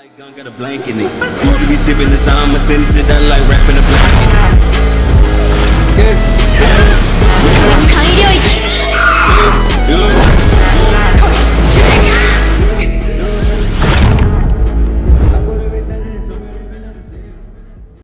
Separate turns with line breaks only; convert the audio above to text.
Like gun got a blank in it. Used to be sipping the summer, finish it I like rapping a blanket.